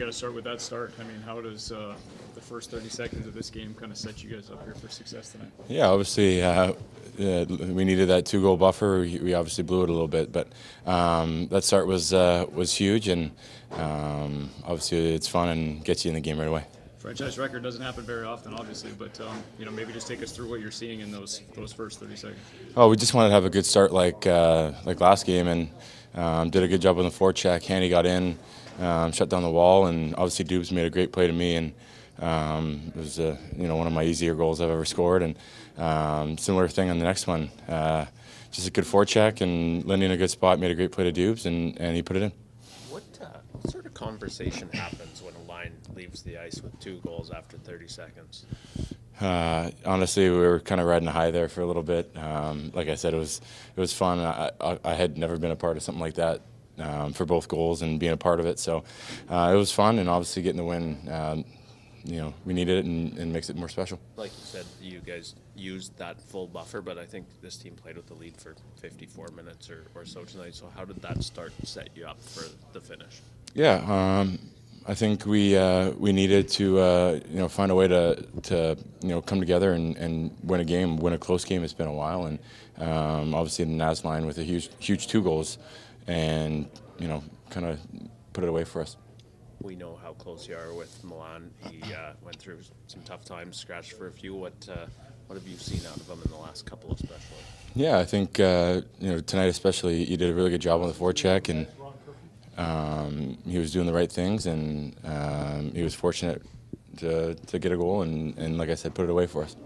got to start with that start. I mean, how does uh, the first 30 seconds of this game kind of set you guys up here for success tonight? Yeah, obviously, uh, uh, we needed that two-goal buffer. We, we obviously blew it a little bit, but um, that start was uh, was huge, and um, obviously it's fun and gets you in the game right away. Franchise record doesn't happen very often, obviously, but um, you know maybe just take us through what you're seeing in those those first 30 seconds. Oh, we just wanted to have a good start like uh, like last game, and um, did a good job on the forecheck. Handy got in, um, shut down the wall, and obviously Dubes made a great play to me, and um, it was uh, you know one of my easier goals I've ever scored, and um, similar thing on the next one. Uh, just a good forecheck, and Lindy in a good spot made a great play to Dubes, and, and he put it in. What, uh, sort of conversation happens when a line leaves the ice with two goals after 30 seconds? Uh, honestly, we were kind of riding a high there for a little bit. Um, like I said, it was it was fun. I, I, I, had never been a part of something like that um, for both goals and being a part of it. So uh, it was fun, and obviously getting the win. Um, you know, we needed it and, and makes it more special. Like you said, you guys used that full buffer, but I think this team played with the lead for 54 minutes or, or so tonight. So how did that start set you up for the finish? Yeah, um, I think we uh, we needed to uh, you know find a way to to you know come together and, and win a game, win a close game. It's been a while, and um, obviously the Naz line with a huge huge two goals, and you know kind of put it away for us. We know how close you are with Milan. He uh, went through some tough times, scratched for a few. What uh, what have you seen out of him in the last couple, of especially? Yeah, I think uh, you know tonight especially, you did a really good job on the forecheck and um, he was doing the right things, and um, he was fortunate to, to get a goal, and, and like I said, put it away for us.